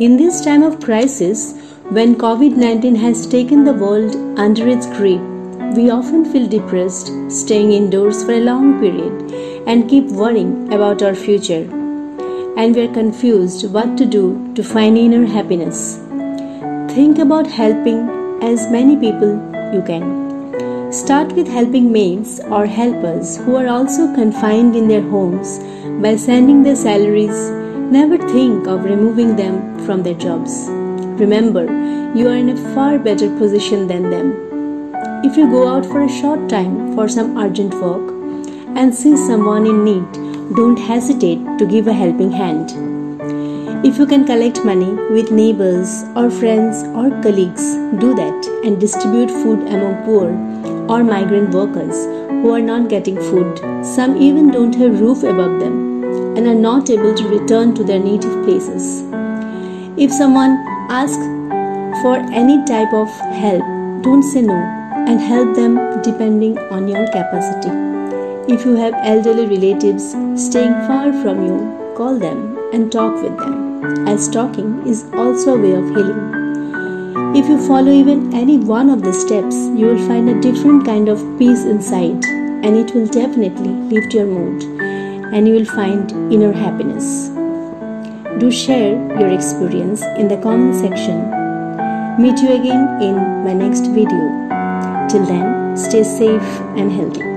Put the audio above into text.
In this time of crisis, when COVID 19 has taken the world under its grip, we often feel depressed, staying indoors for a long period, and keep worrying about our future. And we are confused what to do to find inner happiness. Think about helping as many people you can. Start with helping maids or helpers who are also confined in their homes by sending their salaries. Never think of removing them from their jobs. Remember, you are in a far better position than them. If you go out for a short time for some urgent work and see someone in need, don't hesitate to give a helping hand. If you can collect money with neighbors or friends or colleagues, do that and distribute food among poor or migrant workers who are not getting food. Some even don't have roof above them and are not able to return to their native places. If someone asks for any type of help, don't say no and help them depending on your capacity. If you have elderly relatives staying far from you, call them and talk with them, as talking is also a way of healing. If you follow even any one of the steps, you will find a different kind of peace inside, and it will definitely lift your mood, and you will find inner happiness. Do share your experience in the comment section. Meet you again in my next video. Till then, stay safe and healthy.